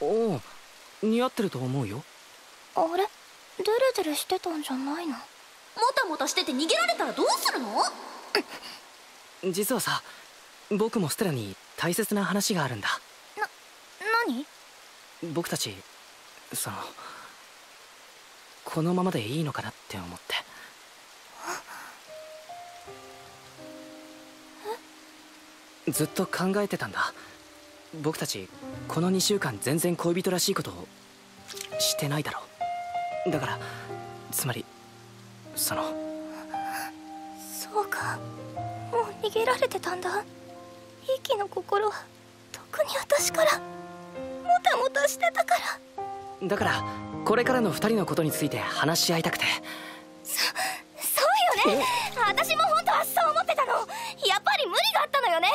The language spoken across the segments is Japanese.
おお似合ってると思うよ。あれ？デレデレしてたんじゃないの？もたもたしてて逃げられたらどうするの？実はさ僕もステラに大切な話があるんだ。な何？僕たちそのこのままでいいのかなって思って。ずっと考えてたんだ僕たちこの2週間全然恋人らしいことをしてないだろう。だからつまりその。そうか。もう逃げられてたんだ。イキの心は特に私からもたもたしてたから。だからこれからの2人のことについて話し合いたくて。そそうよね。私も本当はそう思ってたの。やっぱり無理があったのよね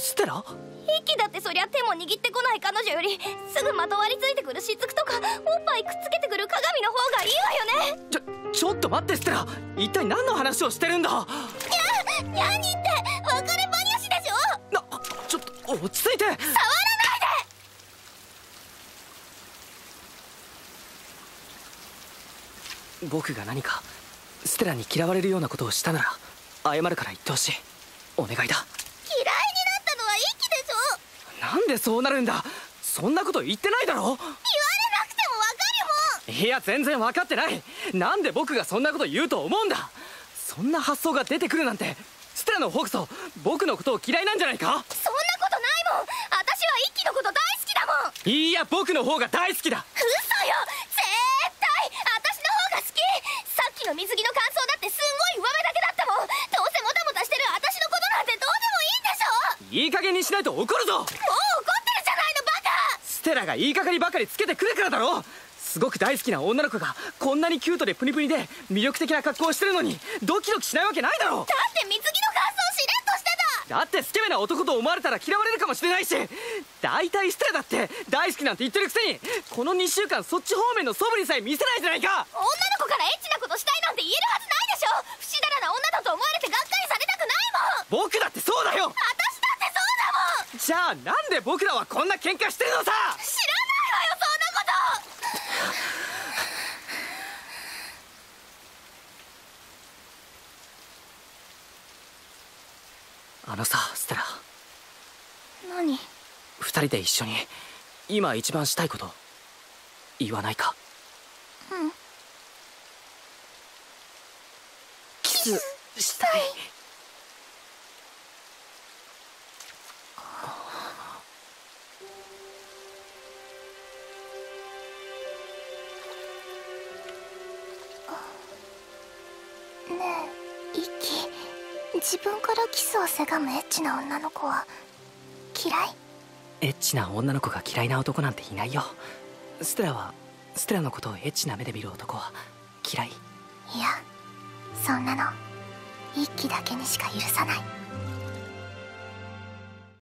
スステライキだってそりゃ手も握ってこない彼女よりすぐまとわりついてくるしずくとかおっぱいくっつけてくる鏡の方がいいわよね。ちょちょっと待ってステラ一体何の話をしてるんだ？にゃにゃにって別れ話でしょ？なちょっと落ち着いて。触らないで。僕が何かステラに嫌われるようなことをしたなら謝るから言ってほしい。お願いだ嫌いになったのはイキでしょなんでそうなるんだ？そんなこと言ってないだろ？言われなくてもわかるもん。いや全然分かってない。なんで僕がそんなこと言うと思うんだ？そんな発想が出てくるなんて。ステラの方こそ僕のことを嫌いなんじゃないか？そんなことないもん。私はイキのこと大好きだもん。いや僕の方が大好きだ。嘘よ。絶対私の方が好き。さっきの水着の感想だってすんごい上目だけだったもんどうせもたもたしてる私のことなんてどうでもいい加減にしないと怒るぞ！もう怒ってるじゃないのバカ！ステラが言いがかりばかりつけてくるからだろ！すごく大好きな女の子がこんなにキュートでプニプニで魅力的な格好をしてるのにドキドキしないわけないだろ！だって水着の感想しれっとしてただ！ってスケベな男と思われたら嫌われるかもしれないし大体ステラだって大好きなんて言ってるくせにこの2週間そっち方面の素振りさえ見せないじゃないか！女あなんで僕らはこんな喧嘩してるのさ！知らないわよそんなこと。あのさステラ。何？二人で一緒に今一番したいこと言わないか？うん。キスしたいえイキ。自分からキスをせがむエッチな女の子は嫌い？エッチな女の子が嫌いな男なんていないよ。ステラはステラのことをエッチな目で見る男は嫌い。いやそんなの一気だけにしか許さない